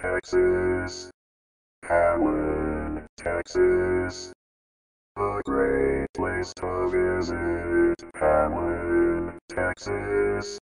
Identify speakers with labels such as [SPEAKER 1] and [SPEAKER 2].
[SPEAKER 1] Texas. Hamlin, Texas. A great place to visit. Hamlin, Texas.